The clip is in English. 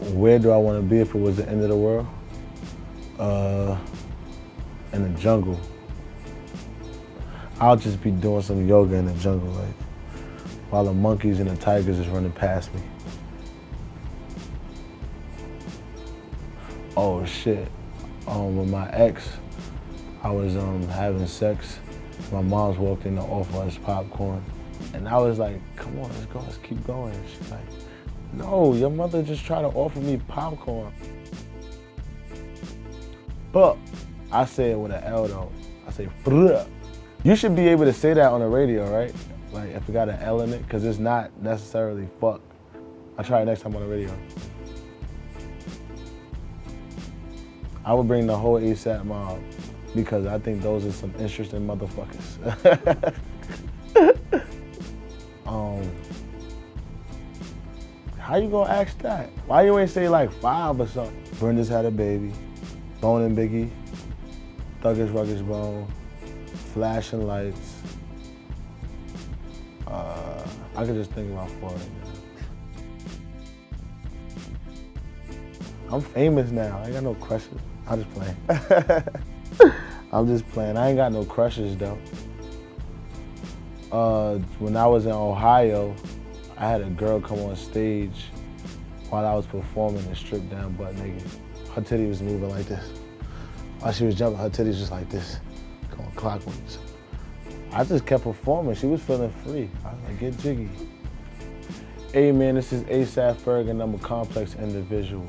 Where do I want to be if it was the end of the world? Uh, in the jungle. I'll just be doing some yoga in the jungle, like while the monkeys and the tigers is running past me. Oh shit. Um, with my ex, I was um, having sex. My mom's walked in to offer us popcorn. And I was like, come on, let's go, let's keep going. She's like, no, your mother just tried to offer me popcorn. But I say it with an L though. I say, Bruh. You should be able to say that on the radio, right? Like if it got an L in it, because it's not necessarily fuck. I'll try it next time on the radio. I would bring the whole ASAP mob because I think those are some interesting motherfuckers. how you gonna ask that? Why you ain't say like five or something? Brenda's had a baby, Bone and Biggie, Thuggish Ruggish Bone, Flashing Lights. Uh, I could just think about four right now. I'm famous now. I ain't got no crushes. I'm just playing. I'm just playing. I ain't got no crushes though. Uh, when I was in Ohio, I had a girl come on stage while I was performing and stripped down butt naked. Her titty was moving like this. While she was jumping, her titties just like this, going clockwise. I just kept performing. She was feeling free. I was like, get jiggy. Hey man, this is ASAP Ferg and I'm a complex individual.